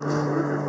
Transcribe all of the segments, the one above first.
Música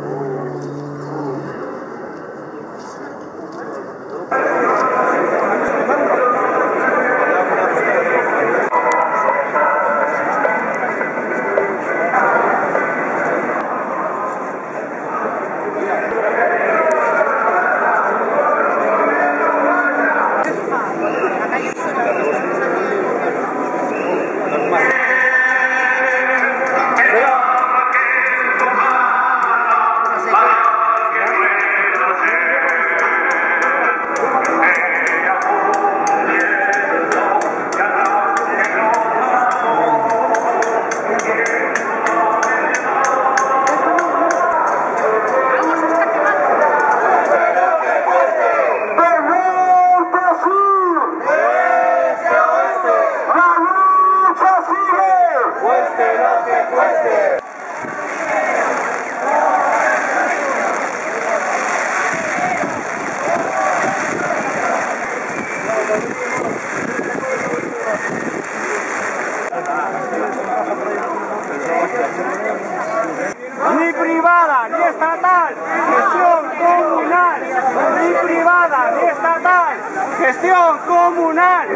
gestión comunal.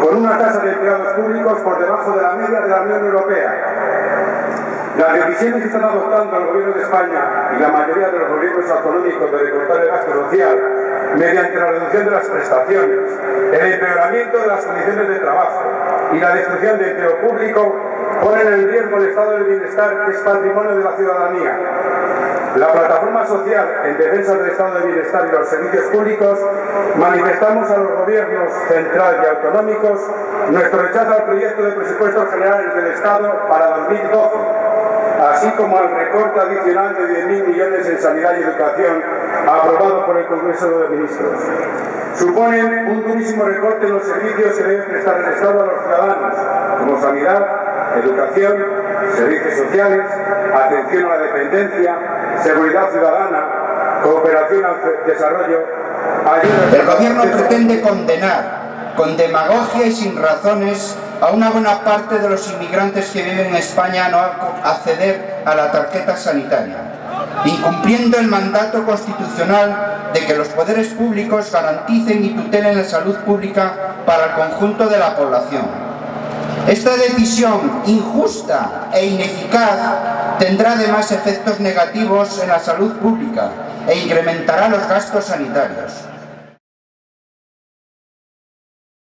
Con una tasa de empleados públicos por debajo de la media de la Unión Europea. Las decisiones que están adoptando el Gobierno de España y la mayoría de los gobiernos autonómicos de recortar el gasto social mediante la reducción de las prestaciones, el empeoramiento de las condiciones de trabajo y la destrucción de empleo público ponen en riesgo el estado del bienestar que es patrimonio de la ciudadanía. La plataforma social en defensa del estado de bienestar y los servicios públicos manifestamos a los gobiernos central y autonómicos nuestro rechazo al proyecto de presupuestos generales del Estado para 2012, así como al recorte adicional de 10.000 millones en sanidad y educación aprobado por el Congreso de Ministros. Suponen un durísimo recorte en los servicios que debe prestar el Estado a los ciudadanos, como sanidad, educación, servicios sociales, atención a la dependencia, seguridad ciudadana, cooperación al desarrollo. El gobierno pretende condenar con demagogia y sin razones a una buena parte de los inmigrantes que viven en España a no acceder a la tarjeta sanitaria, incumpliendo el mandato constitucional de que los poderes públicos garanticen y tutelen la salud pública para el conjunto de la población. Esta decisión injusta e ineficaz tendrá además efectos negativos en la salud pública e incrementará los gastos sanitarios.